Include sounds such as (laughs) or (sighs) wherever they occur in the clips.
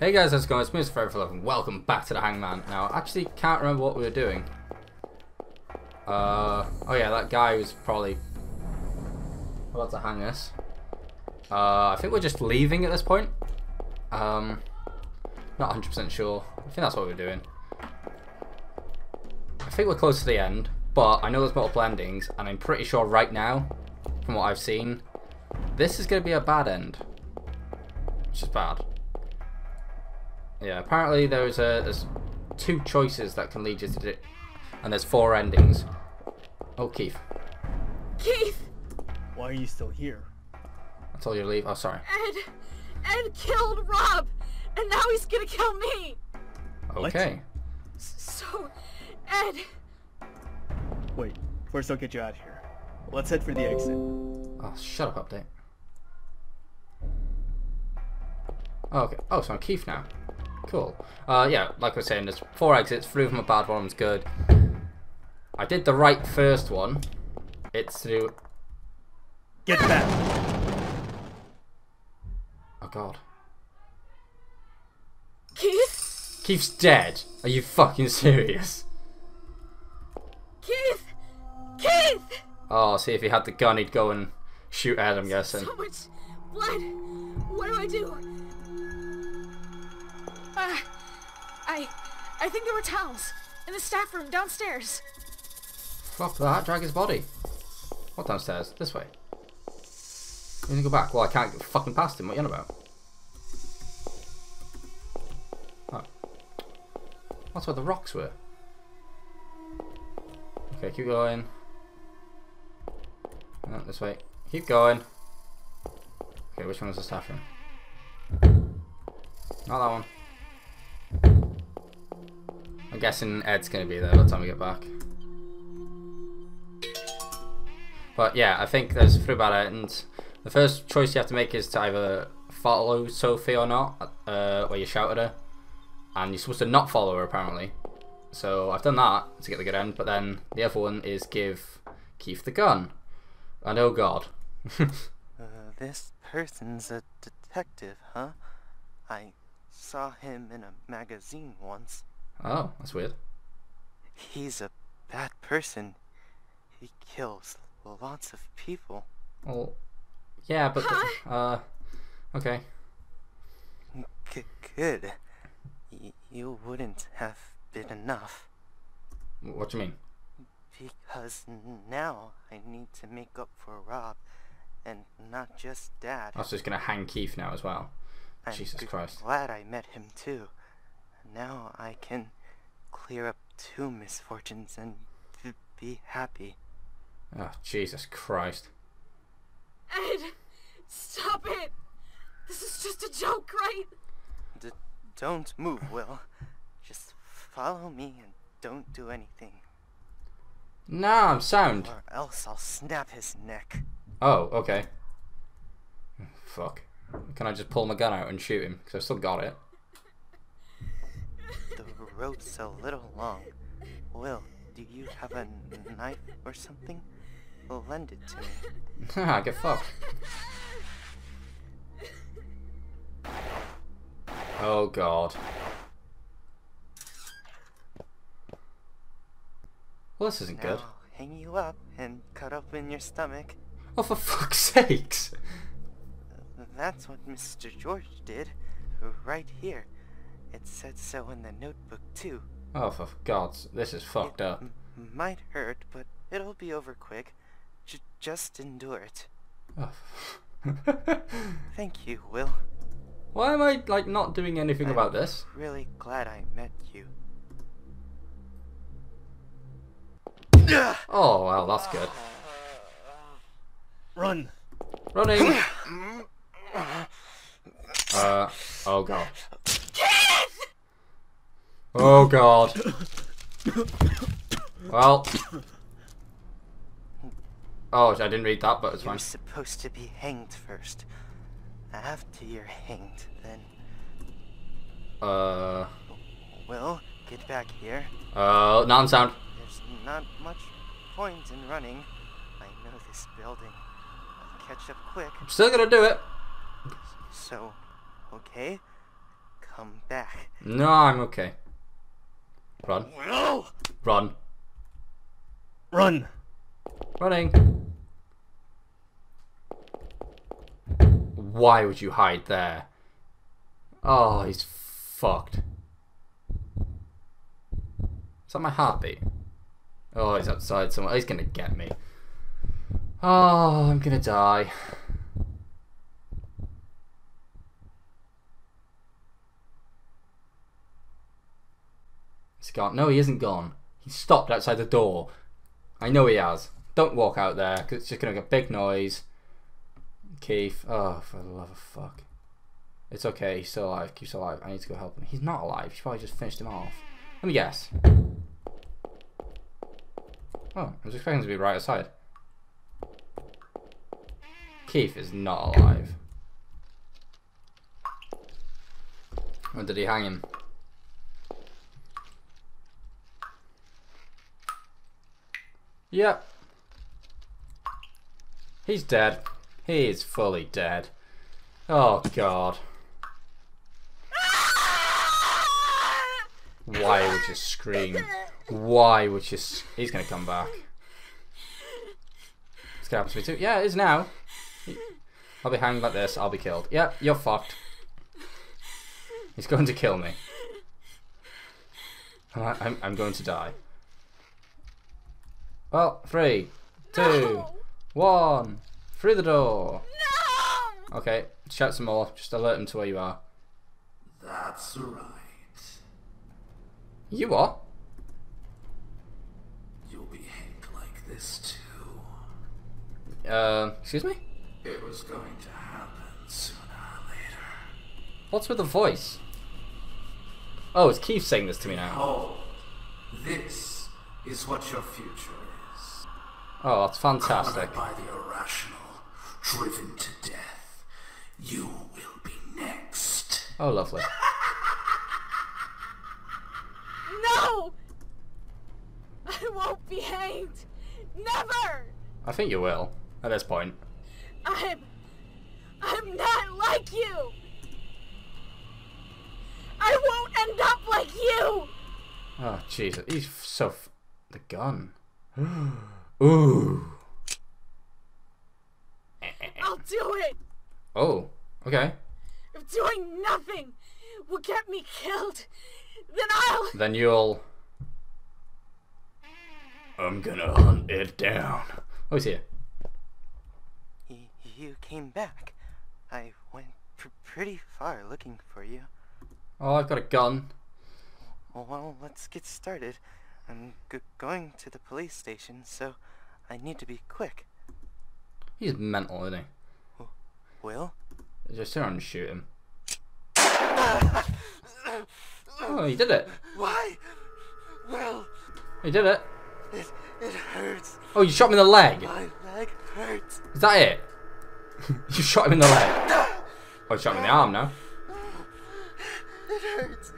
Hey guys, how's it going? It's me, Forever and welcome back to the Hangman. Now, I actually can't remember what we were doing. Uh, oh yeah, that guy was probably about to hang us. Uh, I think we're just leaving at this point. Um, not 100% sure. I think that's what we're doing. I think we're close to the end, but I know there's multiple endings, and I'm pretty sure right now, from what I've seen, this is going to be a bad end. Which is bad. Yeah, apparently there's a there's two choices that can lead you to it, and there's four endings. Oh, Keith. Keith! Why are you still here? I told you to leave. Oh, sorry. Ed! Ed killed Rob! And now he's gonna kill me! Okay. So, Ed. Wait, first I'll get you out of here. Let's head for the exit. Oh, shut up, update. Oh, okay. Oh, so I'm Keith now. Cool. Uh, yeah, like I was saying, there's four exits. Three of them are bad, one of them's good. I did the right first one. It's through... Get back! Oh, God. Keith? Keith's dead. Are you fucking serious? Keith! Keith! Oh, see if he had the gun, he'd go and shoot Ed, I'm guessing. So much blood. What do I do? Uh, I, I think there were towels in the staff room downstairs. Fuck that, drag his body. What downstairs? This way. You gonna go back? Well, I can't get fucking past him. What are you on about? Oh. That's where the rocks were. Okay, keep going. Oh, this way. Keep going. Okay, which one was the staff room? Not that one. I'm guessing Ed's gonna be there by the time we get back. But yeah, I think there's bad ends. The first choice you have to make is to either follow Sophie or not, uh, where you shout at her. And you're supposed to not follow her, apparently. So I've done that to get the good end, but then the other one is give Keith the gun. And oh god. (laughs) Uh, this person's a detective, huh? I saw him in a magazine once. Oh, that's weird. He's a bad person. He kills lots of people. Well, yeah, but the, uh, okay. G- good. Y- you wouldn't have been enough. What do you mean? Because now I need to make up for Rob, and not just Dad. I was just gonna hang Keith now as well. I'm Jesus Christ. glad I met him too. Now I can clear up two misfortunes and b- be happy. Oh, Jesus Christ. Ed! Stop it! This is just a joke, right? D- don't move, Will. Just follow me and don't do anything, Nah, I'm sound. or else I'll snap his neck. Oh, okay. Fuck. Can I just pull my gun out and shoot him? Because I've still got it. The road's a little long. Will, do you have a knife or something? Lend it to me. (laughs) Haha, get fucked. Oh god. Well, this isn't Now good. Hang you up and cut open your stomach. Oh, for fuck's sakes! That's what Mr. George did, right here. It said so in the notebook too. Oh, for God's... This is fucked it up. m- might hurt, but it'll be over quick. J- just endure it. Oh. (laughs) Thank you, Will. Why am I, like, not doing anything I'm about this? Really glad I met you. Oh, well, that's good. Run! Running! (coughs) Uh, oh god. Oh god. Well. Oh, I didn't read that, but it's fine. You're supposed to be hanged first. After you're hanged, then Uh, Will, get back here. uh, non-sound. There's not much point in running. I know this building. I'll catch up quick. I'm Still gonna do it. So, okay? come back. No, I'm okay. Run. Run. Run! Running. Why would you hide there? Oh, he's fucked. Is that my heartbeat? Oh, he's outside somewhere. He's gonna get me. Oh, I'm gonna die. Gone. No, he isn't gone. He stopped outside the door. I know he has. Don't walk out there because it's just gonna get big noise. Keith. Oh, for the love of fuck. It's okay. He's still alive. Keith's alive. I need to go help him. He's not alive. He's probably just finished him off. Let me guess. Oh, I was expecting to be right outside. Keith is not alive. Or did he hang him? Yep. He's dead. He is fully dead. Oh god. Why would you scream? Why would you? He's gonna come back. It's going to happen to me too. Yeah, it is now. I'll be hanging like this. I'll be killed. Yep, you're fucked. He's going to kill me. I'm, I'm going to die. Well, three, two, No! one. Through the door. No! Okay, shout some more. Just alert them to where you are. That's right. You are? You'll behave like this too. Uh, excuse me? It was going to happen sooner or later. What's with the voice? Oh, it's Keith saying this to me now. Oh, this is what your future is. Oh, that's fantastic. By the irrational, driven to death. You will be next. Oh, lovely. (laughs) No! I won't be hanged! Never! I think you will, at this point. I'm. I'm not like you! I won't end up like you! Oh, Jesus. He's so. F- the gun. (gasps) (gasps) (gasps) (laughs) Ooh. I'll do it! Oh, okay. If doing nothing will get me killed, then I'll. Then you'll. I'm gonna hunt it down. Oh, he's here. You came back. I went pr- pretty far looking for you. Oh, I've got a gun. Well, let's get started. I'm g- going to the police station, so I need to be quick. He's mental, isn't he? Will? Just turn around and shoot him. Oh, he did it. Why? Will, He did it. it, it hurts. Oh, you shot him in the leg. My leg hurts. Is that it? (laughs) you shot him in the leg. (laughs) Oh, you shot him in the arm now. It hurts.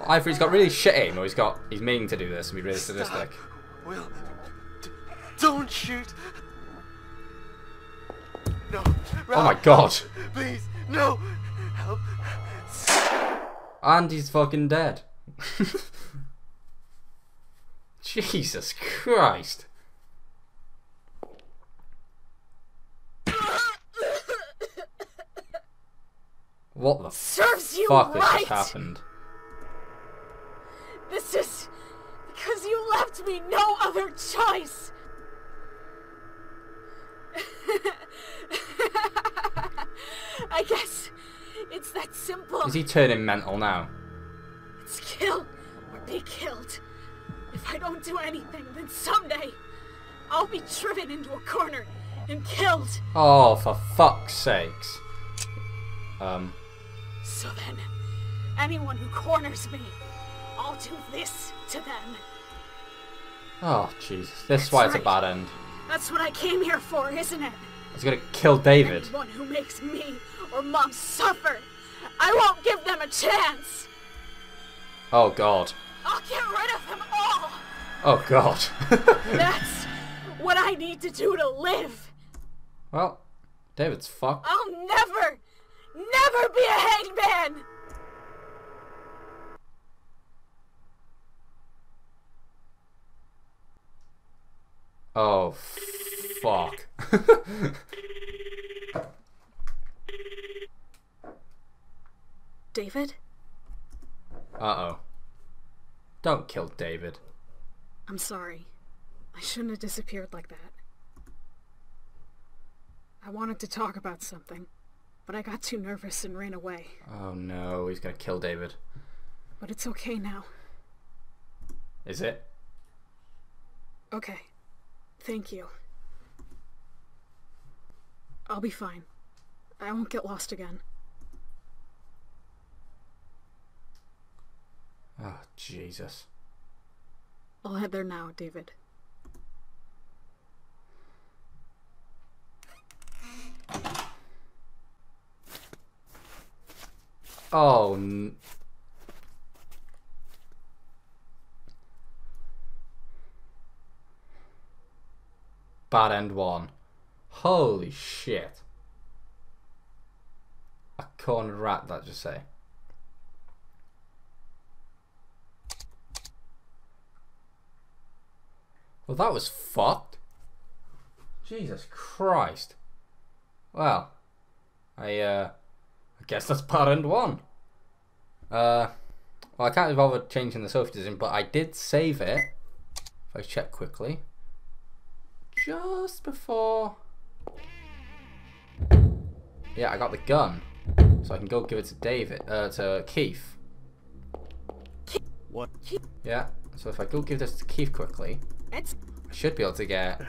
Either he's got really shit aim, or he's got he's meaning to do this and be really sadistic. Will, d- don't shoot. No. Oh my Ralph, god! Please, no. Help. And he's fucking dead. (laughs) Jesus Christ! (laughs) What the Serves you fuck has right! just happened? This is because you left me no other choice. (laughs) I guess it's that simple. Is he turning mental now? It's kill or be killed. If I don't do anything, then someday I'll be driven into a corner and killed. Oh, for fuck's sakes. Um, So then, anyone who corners me, I'll do this to them. oh Jesus. This is why it's a bad end. That's what I came here for, isn't it? It's gonna kill David. Anyone who makes me or Mom suffer, I won't give them a chance. Oh God. I'll get rid of them all. Oh God. (laughs) That's what I need to do to live. well, David's fucked. I'll never, never be a hangman. Oh, fuck. David? Uh-oh. Don't kill David. I'm sorry. I shouldn't have disappeared like that. I wanted to talk about something, but I got too nervous and ran away. Oh no, he's gonna kill David. But it's okay now. Is it? Okay. Thank you. I'll be fine. I won't get lost again. Oh, Jesus. I'll head there now, David. Oh, Bad end one. Holy shit. A cornered rat, that just say. Well, that was fucked. Jesus Christ. Well, I, uh, I guess that's part end one. Uh, well, I can't be bothered changing the sophism, but I did save it. If I check quickly. Just before. Yeah, I got the gun. So I can go give it to David, uh, to Keith. What? Yeah, so if I go give this to Keith quickly, It's I should be able to get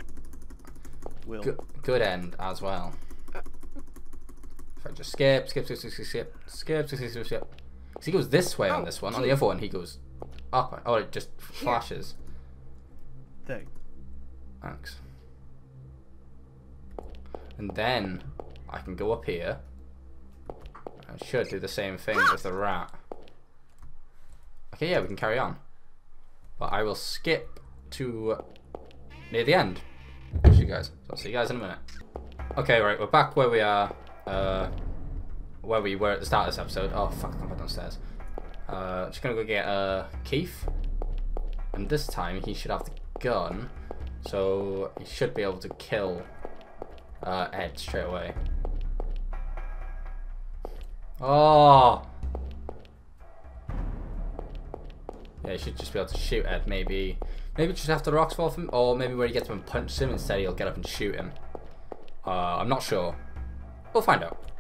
Will. good, good end as well. If I just skip, skip, skip, skip, skip, skip, skip, skip, skip, skip. 'Cause he goes this way on Oh, this one. On the other one, he goes up. Oh, it just flashes. Thing. Thanks. And then I can go up here. I should do the same thing as the rat. Okay, yeah, we can carry on. But I will skip to near the end. See you guys. So I'll see you guys in a minute. Okay, right, we're back where we are. Uh, where we were at the start of this episode. Oh fuck, I come back downstairs. Uh, just gonna go get uh Keith, and this time he should have the gun, so he should be able to kill uh, Ed straight away. Oh. Yeah, he should just be able to shoot Ed. Maybe, maybe just after the rocks fall from him, or maybe where he gets him and punches him instead. He'll get up and shoot him. Uh, I'm not sure. We'll find out.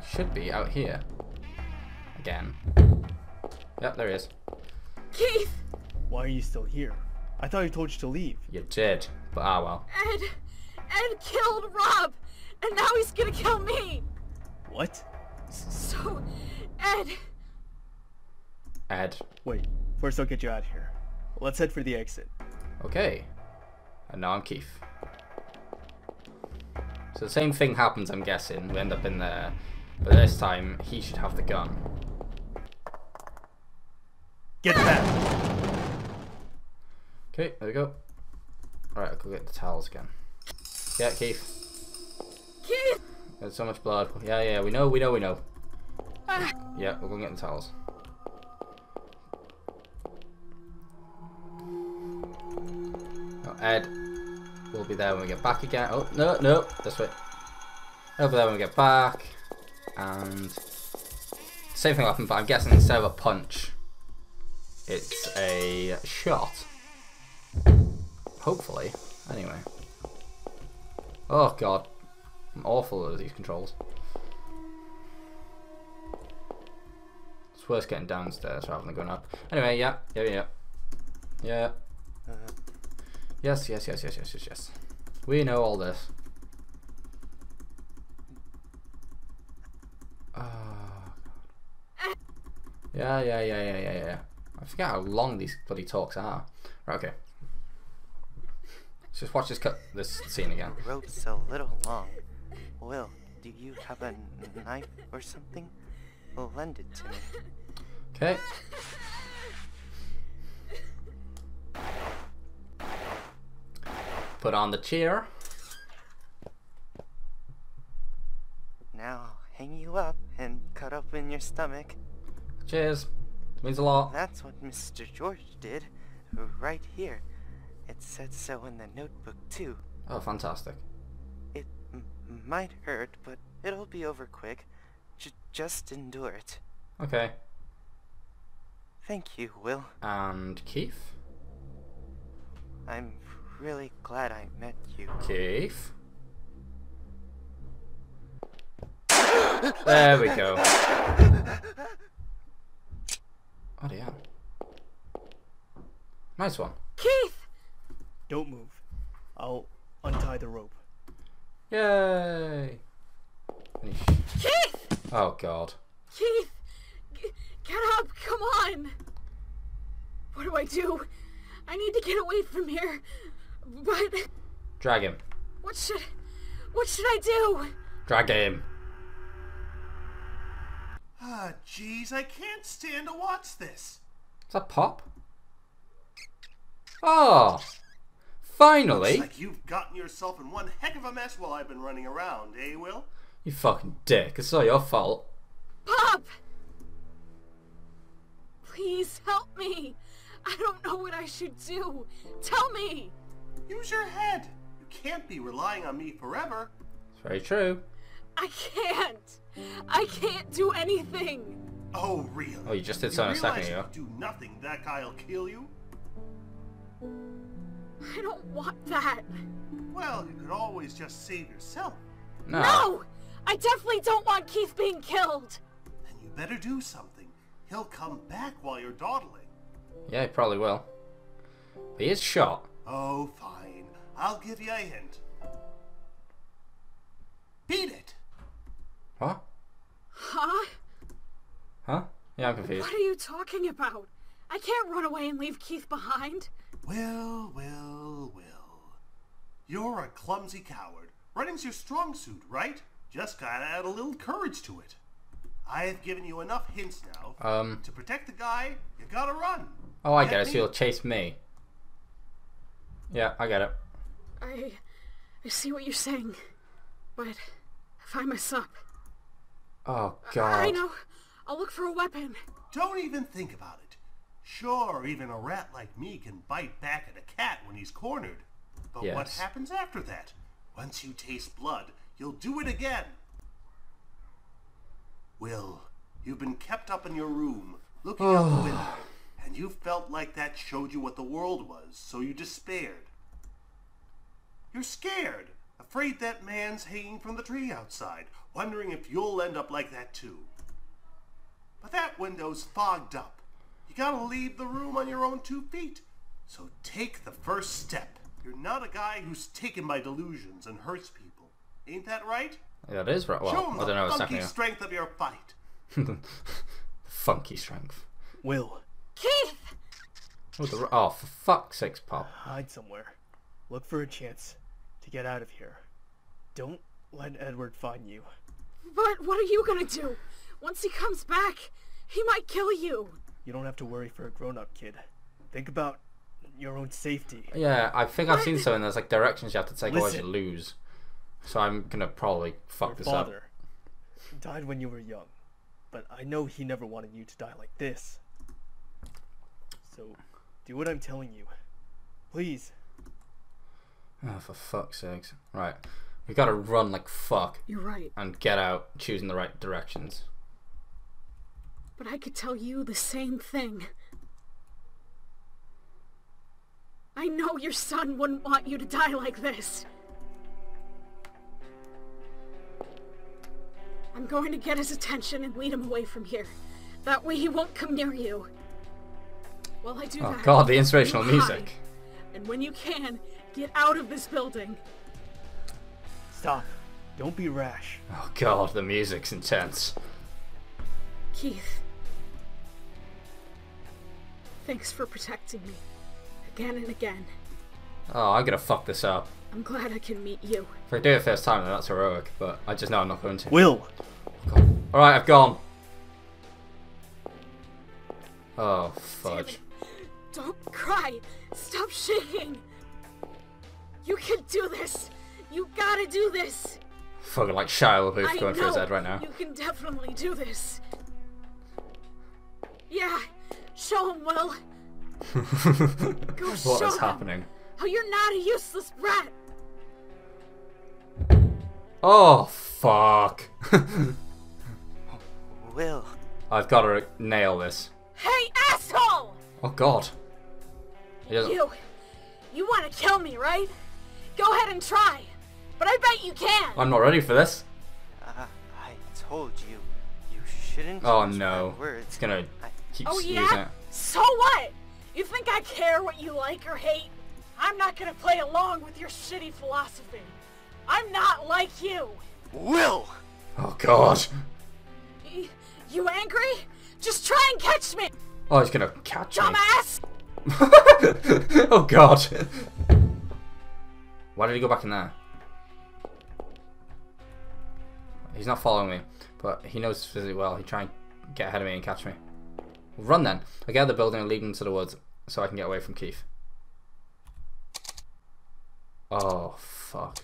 He should be out here. Again. Yep, there he is. Keith! Why are you still here? I thought I told you to leave. You did, but ah well. Ed! Ed killed Rob! And now he's gonna kill me! What? So, Ed, Ed. Wait. First, I'll get you out of here. Let's head for the exit. Okay. And now I'm Keith. So the same thing happens, I'm guessing. We end up in there. But this time, he should have the gun. Get back! Okay, there we go. Alright, I'll go get the towels again. Yeah, Keith. Keith! There's so much blood. Yeah, yeah, we know, we know, we know. Ah, Yeah, we're going to get the towels. Ed will be there when we get back again. Oh, no, no, this way. Be there when we get back. And same thing happened, but I'm guessing instead of a punch, it's a shot. Hopefully. Anyway. Oh, God. I'm awful at these controls. It's worse getting downstairs rather than going up. Anyway, yeah, yeah, yeah. Yeah. Uh, Yes, yes, yes, yes, yes, yes, yes. We know all this. Oh, God. (laughs) Yeah, yeah, yeah, yeah, yeah, yeah. I forget how long these bloody talks are. Right, okay. Just watch this cut this scene again. the rope's a little long. Will, do you have a knife or something? Well, lend it to me. Okay. Put on the chair. Now I'll hang you up and cut open your stomach. Cheers. Means a lot. That's what Mr. George did, right here. It said so in the notebook, too. Oh, fantastic. It m- might hurt, but it'll be over quick. J- just endure it. Okay. Thank you, Will. And Keith? I'm really glad I met you. Keith? There we go. Oh, yeah. Nice one. Keith! Don't move. I'll untie the rope. Yay! Keith! Oh, God. Keith! G- get up! Come on! What do I do? I need to get away from here. But Drag him. what should what should I do? Drag him. Ah, jeez, I can't stand to watch this. Is that Pop? Oh! Finally! Looks like you've gotten yourself in one heck of a mess while I've been running around, eh, Will? You fucking dick. It's all your fault. Pop! Please help me. I don't know what I should do. Tell me. Use your head. You can't be relying on me forever. It's very true. I can't. I can't do anything. Oh, really? Oh, you just did You something a second ago. if you do nothing, that guy'll kill you? I don't want that. Well, you could always just save yourself. No. No! I definitely don't want Keith being killed. Then you better do something. He'll come back while you're dawdling. Yeah, he probably will. But he is shot. Oh, fine. I'll give you a hint. Beat it! What? Huh? Huh? Yeah, I'm confused. What are you talking about? I can't run away and leave Keith behind. Will, Will, Will. You're a clumsy coward. Running's your strong suit, right? Just gotta add a little courage to it. I've given you enough hints now. Um. To protect the guy, you gotta run. Oh, I Get get it. So me? you'll chase me. Yeah, I get it. I I see what you're saying. But if I mess up, Oh God. I know. I'll look for a weapon. Don't even think about it. Sure, even a rat like me can bite back at a cat when he's cornered. But what happens after that? Once you taste blood, you'll do it again. Will, you've been kept up in your room, looking out the (sighs) window, and you felt like that showed you what the world was, so you despaired. You're scared, afraid that man's hanging from the tree outside, wondering if you'll end up like that too. But that window's fogged up. You gotta leave the room on your own two feet. So take the first step. You're not a guy who's taken by delusions and hurts people. Ain't that right? That is right. Well, Show 'em I don't know the second funky strength of your fight. (laughs) Funky strength. Will, Keith! Oh, the, oh, for fuck's sake, Pop. hide somewhere. Look for a chance to get out of here. Don't let Edward find you. But what are you gonna do? Once he comes back, he might kill you. You don't have to worry for a grown-up kid. Think about your own safety. Yeah, I think I've seen something. There's like directions you have to take, otherwise you lose. So I'm gonna probably fuck Your this up. father died when you were young, but I know he never wanted you to die like this. So, do what I'm telling you. Please. Oh, for fuck's sakes. Right. We gotta run like fuck You're right. and get out choosing the right directions. But I could tell you the same thing. I know your son wouldn't want you to die like this. I'm going to get his attention and lead him away from here. That way he won't come near you. While I do Oh that, god, the inspirational music. hide. And when you can, get out of this building. Stop. Don't be rash. Oh god, the music's intense. Keith. Thanks for protecting me. Again and again. Oh, I'm gonna fuck this up. I'm glad I can meet you. If I do it first time, then that's heroic, but I just know I'm not going to. Will! Alright, I've gone. Oh, Damn fudge. Don't cry. Stop shaking. You can do this. You gotta do this. Fucking like Shia I LaBeouf going for his head right now. You can definitely do this. Yeah. Show him, Will. (laughs) Go what show is him. happening? how you're not a useless brat. Oh, fuck. (laughs) Will, I've got to nail this. Hey, asshole! Oh, God. You, you want to kill me, right? Go ahead and try. But I bet you can. I'm not ready for this. uh, I told you, you shouldn't Oh, no. my words. It's gonna I, keep Oh using yeah? it. So what? You think I care what you like or hate? I'm not gonna play along with your shitty philosophy. I'm not like you. Will! Oh, God. Y- You angry? Just try and catch me, Oh, he's gonna catch me. dumbass! (laughs) oh, God. Why did he go back in there? He's not following me, but he knows physically well. He try and get ahead of me and catch me. Run then. I get out of the building and lead into the woods so I can get away from Keith. Oh, fuck.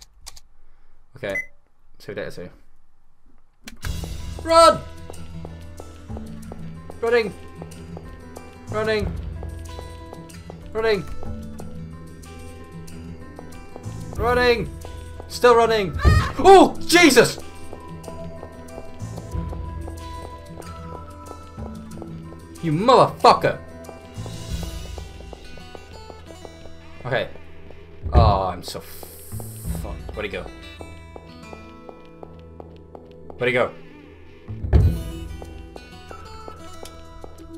Okay. Two data two. Run! Running! Running! Running! Running! Still running! Ah! Oh, Jesus! You motherfucker! Okay. Oh, I'm so fuck. Where'd he go? Where'd he go?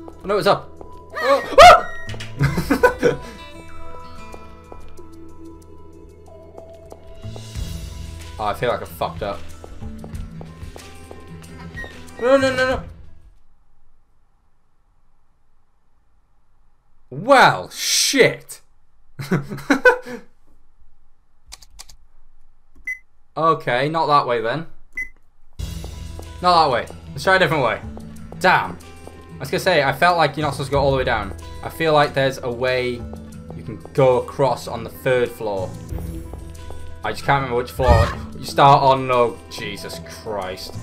Oh, no, it's up. Oh, ah! (laughs) oh, I feel like I fucked up. No, no, no, no. Well, shit. (laughs) okay, not that way then. Not that way. Let's try a different way. Damn. I was gonna say, I felt like you're not supposed to go all the way down. I feel like there's a way you can go across on the third floor. I just can't remember which floor. You start on, no, Jesus Christ.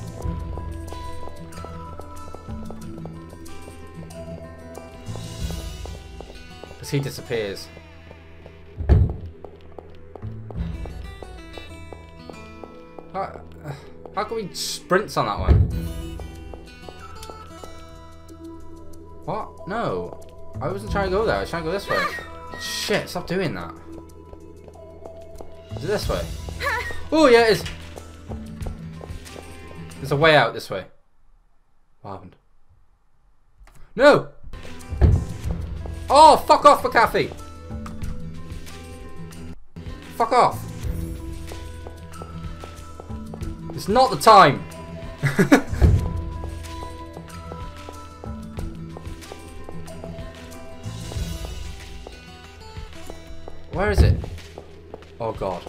Because he disappears. How, how can we sprints on that one? What? No. I wasn't trying to go there. I was trying to go this way. Shit, stop doing that. Is it this way? (laughs) Oh, yeah, it is. There's a way out this way. What happened? No! Oh, fuck off, McAfee! Fuck off. It's not the time. (laughs) Where is it? Oh god.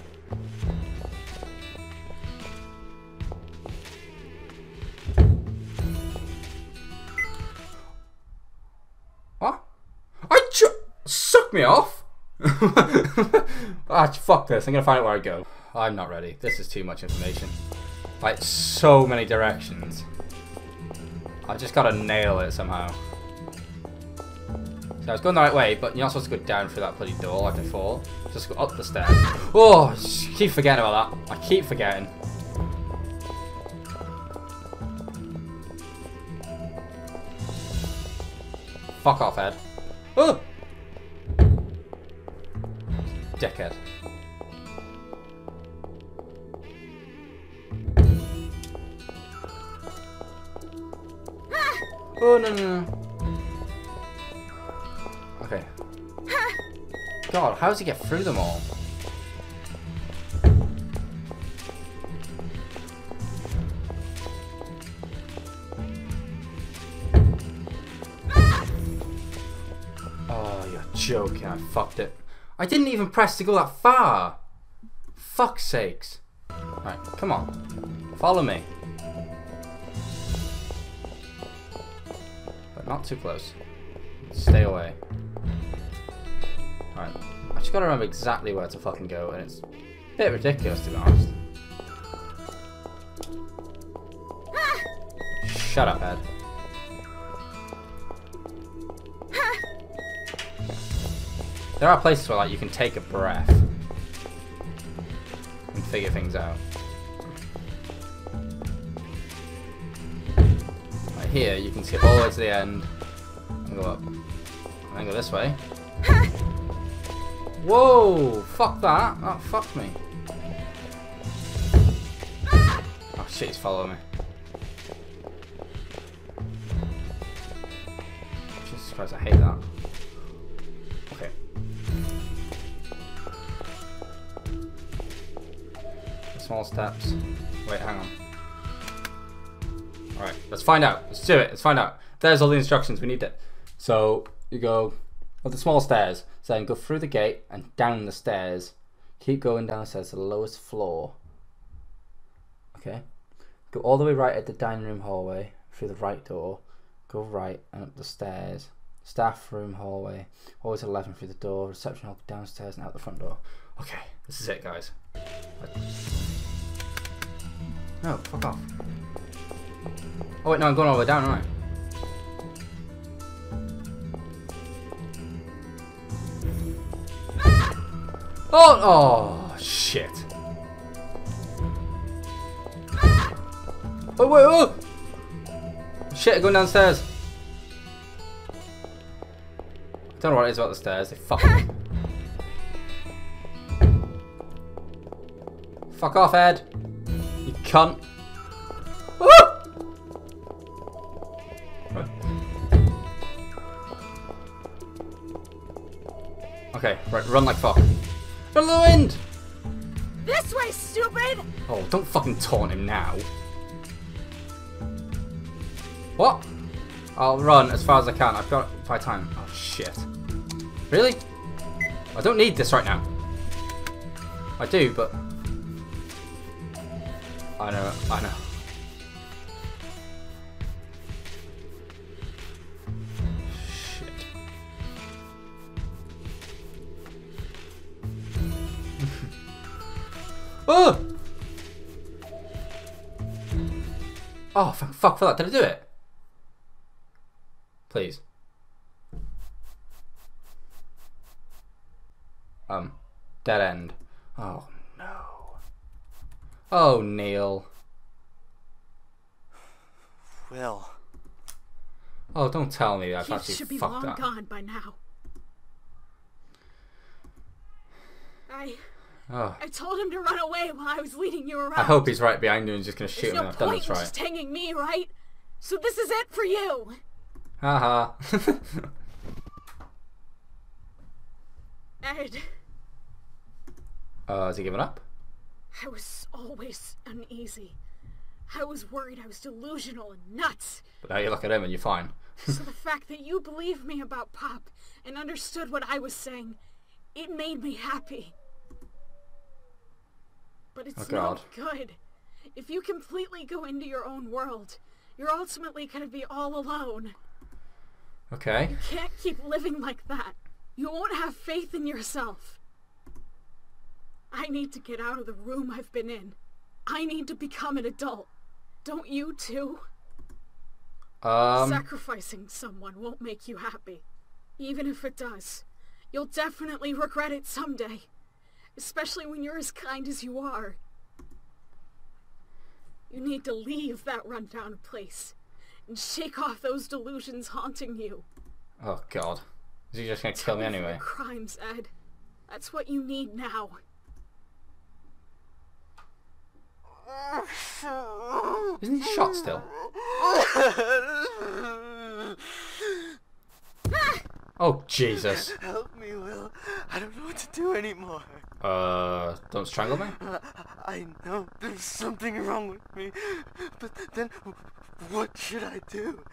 Suck me off. (laughs) ah, fuck this. I'm gonna find out where I go. I'm not ready. This is too much information. Like so many directions. I just gotta nail it somehow. So I was going the right way, but you're not supposed to go down through that bloody door like before. Just go up the stairs. Oh, keep forgetting about that. I keep forgetting. Fuck off, Ed. Oh! Dickhead. Oh, no, no, no. Okay. God, how does he get through them all? Oh, you're joking. I fucked it. I didn't even press to go that far. Fuck's sakes. Right, come on. Follow me. But not too close. Stay away. Alright. I just gotta remember exactly where to fucking go, and it's a bit ridiculous to be honest. Ah! Shut up, Ed. There are places where like you can take a breath and figure things out. Right here, you can skip all the way to the end and go up. And then go this way. (laughs) Whoa! Fuck that! That fucked me. Ah! Oh shit, he's following me. Jesus Christ, I hate that. Small steps. Wait, hang on. Alright, let's find out. Let's do it. Let's find out. There's all the instructions. We need it. So, you go up the small stairs. So then go through the gate and down the stairs. Keep going down the stairs to the lowest floor. Okay. Go all the way right at the dining room hallway through the right door. Go right and up the stairs. Staff room hallway. Always to the left and through the door. Reception hall downstairs and out the front door. Okay, this is it, guys. No, fuck off. Oh wait, no, I'm going all the way down, aren't I? Oh, oh, shit. Oh, wait, oh! Shit, going downstairs. I don't know what it is about the stairs. They fuck Fuck off, Ed. You cunt. Okay, right, run like fuck. Run to the wind! This way, stupid! Oh, don't fucking taunt him now. What? I'll run as far as I can. I've got by time. Oh shit. Really? I don't need this right now. I do, but I know, I know. Shit. (laughs) oh! Oh, fuck, fuck for that. Did I do it? Please. Um, dead end. Oh. Oh, Neil. Will. Oh, don't tell me I've You actually should be fucked long that. gone by now. I Oh, I told him to run away while I was leading you around. I hope he's right behind you and just gonna There's shoot no him. I've done point this in right. just hanging me, right? So this is it for you. Haha. (laughs) Ed, uh, has he giving up? I was always uneasy. I was worried I was delusional and nuts. But now you look at him and you're fine. so the (laughs) fact that you believed me about Pop and understood what I was saying, it made me happy. But it's Oh, not good. If you completely go into your own world, you're ultimately gonna be all alone. Okay. You can't keep living like that. You won't have faith in yourself. I need to get out of the room I've been in. I need to become an adult. Don't you too? Um. Sacrificing someone won't make you happy. Even if it does, you'll definitely regret it someday. Especially when you're as kind as you are. You need to leave that rundown place and shake off those delusions haunting you. Oh God. Is he just gonna kill me anyway? Crimes, Ed. That's what you need now. Isn't he shot still? Oh Jesus. Help me, Will. I don't know what to do anymore. Uh, don't strangle me. I know there's something wrong with me, but then what should I do?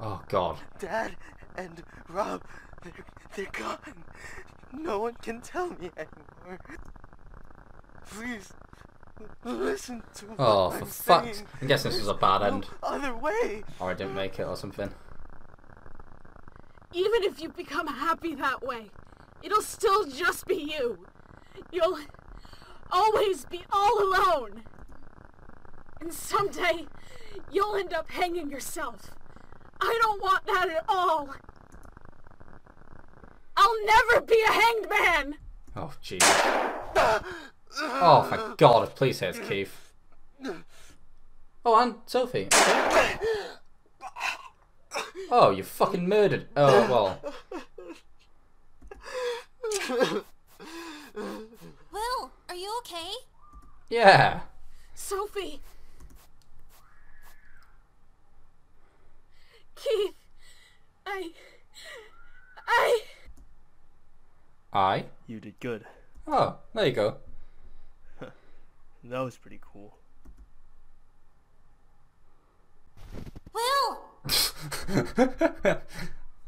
Oh God. Dad and Rob, they're, they're gone. No one can tell me anymore. Please, listen to oh, what Oh, I'm for fuck's. saying. I'm guessing this was a bad No end, other way. or I didn't make it, or something. Even if you become happy that way, it'll still just be you. You'll always be all alone. And someday, you'll end up hanging yourself. I don't want that at all. I'll You'll never be a hanged man! Oh, jeez. (laughs) Oh, my God. Please say it's Keith. Oh, and Sophie. Okay. Oh, you fucking murdered. Oh, well. Will, are you okay? Yeah. Sophie! Keith! I. I. I? You did good. Oh, there you go. That was pretty cool. Will! I'm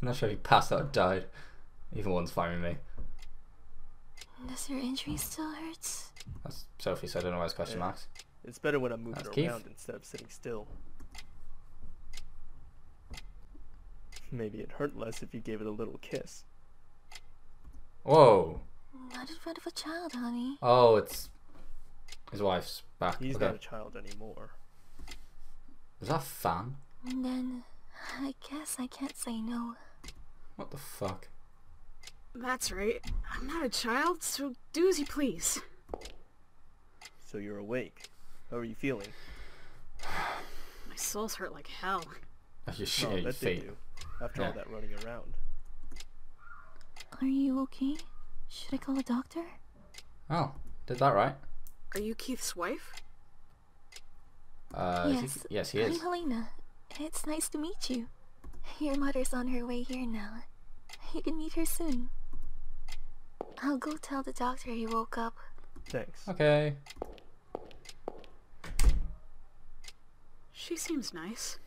(laughs) not sure if he passed out or died. Either one's fine with me. Does your injury still hurt? That's Sophie, so I don't know why it's question Yeah. marks. It's better when I'm moving That's Keith. around instead of sitting still. Maybe it hurt less if you gave it a little kiss. Whoa. Not in front of a child, honey. Oh, it's his wife's back. He's okay. not a child anymore. Is that a fan? And then, I guess I can't say no. What the fuck? That's right. I'm not a child, so do as you please. So you're awake. How are you feeling? My soul's hurt like hell. Oh, just sh- Oh, your feet. do. After all that running around. Are you okay? Should I call a doctor? Oh, did that right. Are you Keith's wife? Uh, is he- yes. yes, he I'm is. Helena. It's nice to meet you. Your mother's on her way here now. You can meet her soon. I'll go tell the doctor he woke up. Thanks. Okay. She seems nice.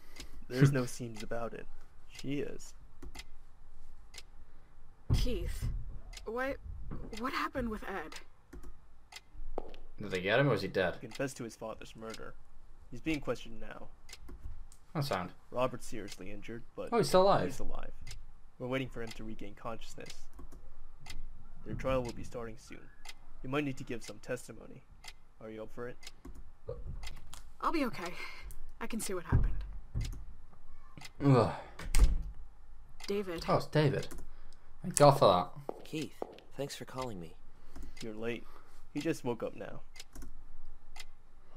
There's no seams about it. She is. Keith, what what happened with Ed? Did they get him or is he dead? He confessed to his father's murder. He's being questioned now. That sound. Robert's seriously injured, but Oh, he's still alive. he's alive. We're waiting for him to regain consciousness. Their trial will be starting soon. You might need to give some testimony. Are you up for it? I'll be okay. I can see what happened. Ugh. David, Oh, it's David. Thank God for that. Keith, thanks for calling me. You're late. He just woke up now.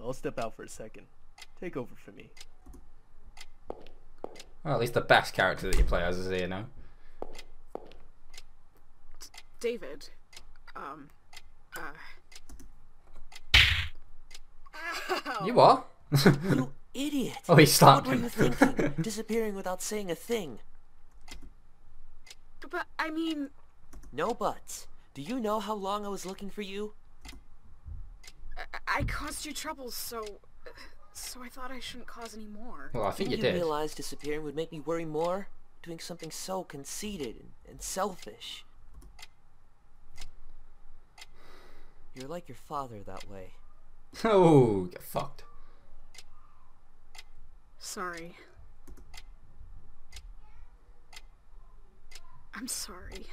I'll step out for a second. Take over for me. Well, at least the best character that you play as is here now. David, um, uh. (laughs) You what? You (laughs) idiot! oh, he stopped. What slapped were you thinking? (laughs) Disappearing without saying a thing. But I mean, No buts. Do you know how long I was looking for you? I, I caused you trouble, so so I thought I shouldn't cause any more. Well, I think you Didn't did. realize disappearing would make me worry more? Doing something so conceited and, and selfish. You're like your father that way. Oh, get fucked. Sorry. I'm sorry.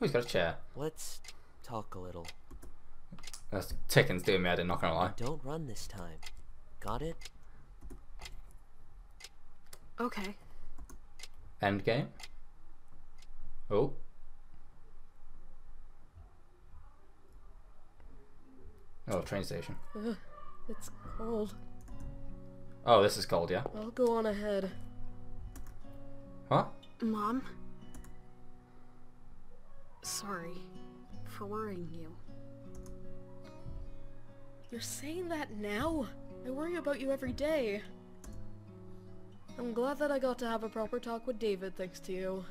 Oh, he's got a chair. Let's talk a little. That's Ticken's doing me, I did not gonna lie. Don't run this time. Got it? Okay. End game. Oh. Oh, train station. It's cold. Oh, this is cold, yeah? I'll go on ahead. Huh? Mom? Sorry for worrying you. You're saying that now? I worry about you every day. I'm glad that I got to have a proper talk with David thanks to you.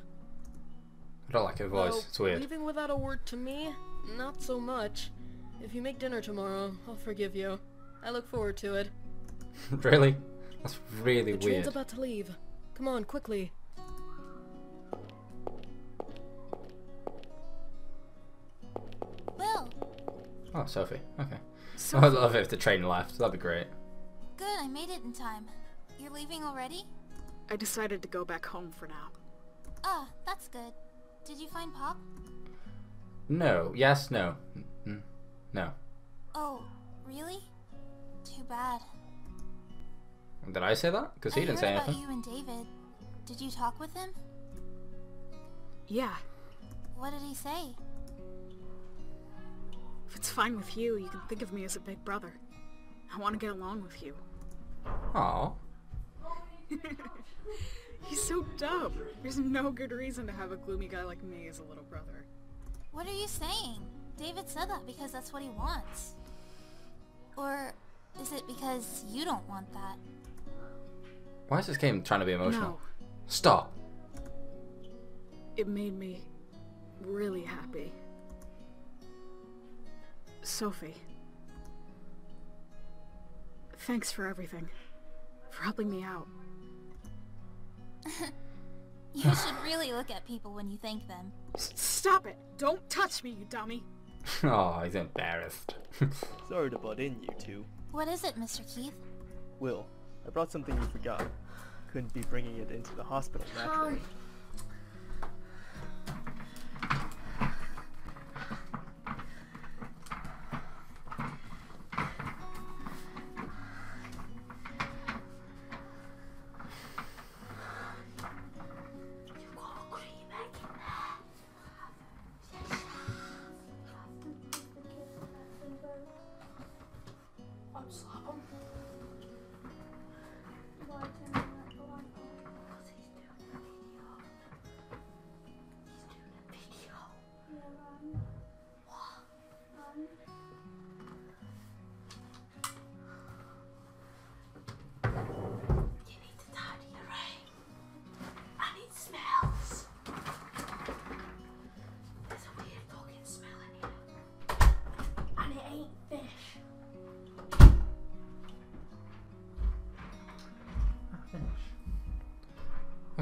I don't like her voice. Though, It's weird. Leaving without a word to me? Not so much. If you make dinner tomorrow, I'll forgive you. I look forward to it. (laughs) really? That's really The train's weird. about to leave. Come on, quickly. Oh, Sophie. Okay. So (laughs) I'd love it if the train left. That'd be great. good, I made it in time. You're leaving already? I decided to go back home for now. Ah, that's good. Did you find Pop? No. Yes. No. No. Oh, really? Too bad. Did I say that? Because he I didn't heard say about anything. you and David. Did you talk with him? Yeah, What did he say? If it's fine with you, you can think of me as a big brother. I want to get along with you. Aw. (laughs) He's so dumb. There's no good reason to have a gloomy guy like me as a little brother. What are you saying? David said that because that's what he wants. Or is it because you don't want that? Why is this game trying to be emotional? No, Stop. it made me really happy. Sophie. Thanks for everything. For helping me out. (laughs) You should really look at people when you thank them. S- stop it! Don't touch me, you dummy! (laughs) Oh, he's embarrassed. (laughs) Sorry to butt in, you two. What is it, Mr. Keith? Will, I brought something you forgot. Couldn't be bringing it into the hospital naturally.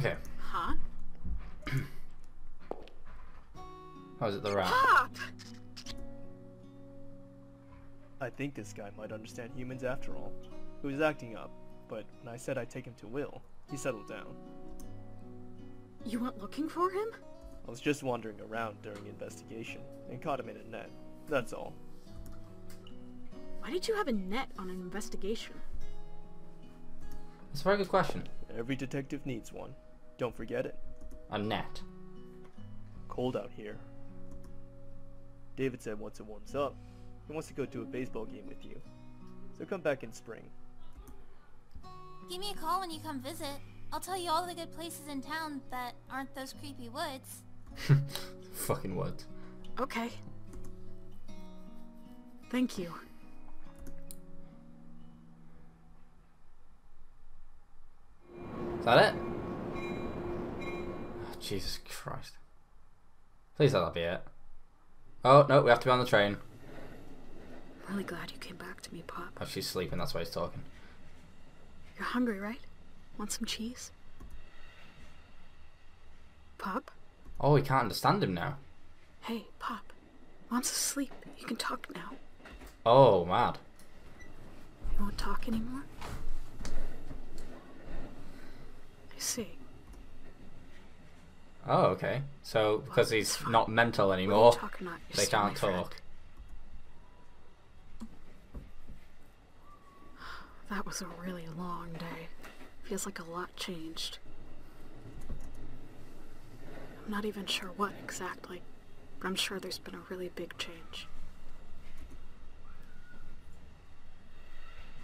Okay. Huh? (clears throat) How is it the rat? Pop! I think this guy might understand humans after all. He was acting up, but when I said I'd take him to Will, he settled down. You went looking for him? I was just wandering around during the investigation and caught him in a net. That's all. Why did you have a net on an investigation? That's a very good question. Every detective needs one. Don't forget it. A net. Cold out here. David said once it warms up, he wants to go to a baseball game with you. So come back in spring. Give me a call when you come visit. I'll tell you all the good places in town that aren't those creepy woods. (laughs) Fucking words. Okay. Thank you. Is that it? Jesus Christ. Please let that be it. Oh, no, we have to be on the train. I'm really glad you came back to me, Pop. Oh, she's sleeping, that's why he's talking. You're hungry, right? Want some cheese? Pop? Oh, we can't understand him now. Hey, Pop. Mom's asleep. You can talk now. Oh, mad. You won't talk anymore? I see. Oh, okay. So, because he's not mental anymore, talk or not, you're they can't talk. That was a really long day. Feels like a lot changed. I'm not even sure what exactly, but I'm sure there's been a really big change.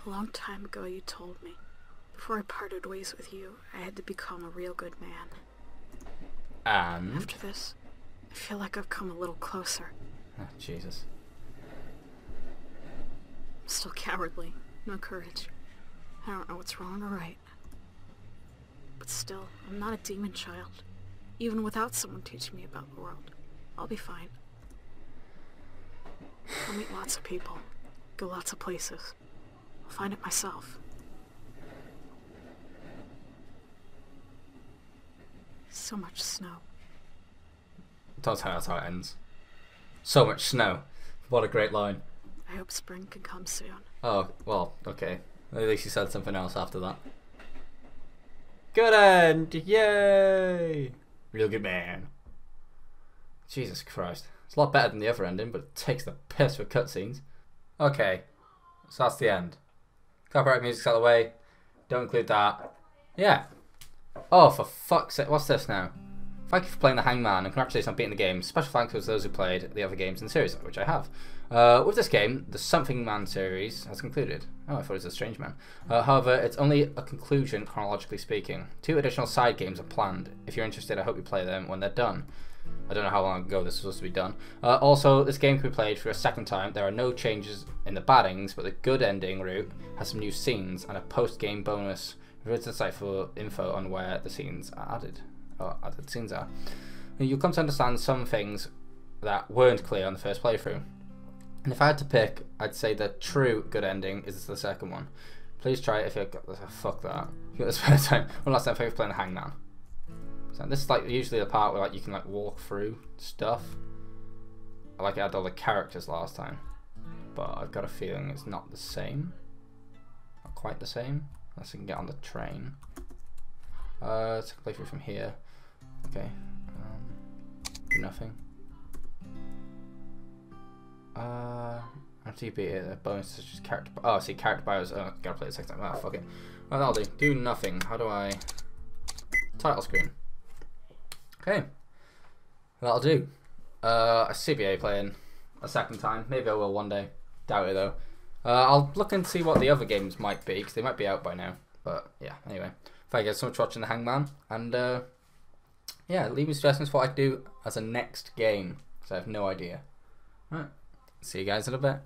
A long time ago, you told me, before I parted ways with you, I had to become a real good man. And. After this, I feel like I've come a little closer. Oh, Jesus. I'm still cowardly, no courage. I don't know what's wrong or right. But still, I'm not a demon child. Even without someone teaching me about the world, I'll be fine. I'll meet lots of people, go lots of places. I'll find it myself. So much snow. Don't that's how it ends. So much snow. What a great line. I hope spring can come soon. Oh, well, okay. At least he said something else after that. Good end! Yay! Real good man. Jesus Christ. It's a lot better than the other ending, but it takes the piss with cutscenes. Okay, so that's the end. Copyright music's out of the way. Don't include that. Yeah. Oh, for fuck's sake. What's this now? Thank you for playing the Hangman, and congratulations on beating the game. Special thanks to those who played the other games in the series, which I have. Uh, with this game, the Something Man series has concluded. Oh, I thought it was a Strange Man. Uh, however, it's only a conclusion, chronologically speaking. Two additional side games are planned. If you're interested, I hope you play them when they're done. I don't know how long ago this was supposed to be done. Uh, also, this game can be played for a second time. There are no changes in the baddings, but the good ending route has some new scenes and a post-game bonus. Refer to the site for info on where the scenes are added. Or added scenes are. You'll come to understand some things that weren't clear on the first playthrough. And if I had to pick, I'd say the true good ending is the second one. Please try it if you've got oh, fuck that. If you got this (laughs) first time. One last time, if you're playing Hangman. So this is like usually the part where like you can like walk through stuff. I like I had all the characters last time, but I've got a feeling it's not the same. Not quite the same. Unless we can get on the train. Uh, let's play through from here. Okay. Um, do nothing. Uh, it, the bonus is just character. Oh, see, character bios. Oh, gotta play the second time. Ah, fuck it. Well, that'll do. Do nothing. How do I? Title screen. Okay. That'll do. Uh, a CBA playing a second time. Maybe I will one day. Doubt it though. Uh, I'll look and see what the other games might be because they might be out by now. But yeah, anyway. Thank you guys so much for watching The Hangman. And uh, yeah, leave me suggestions for what I do as a next game because I have no idea. Alright. See you guys in a bit.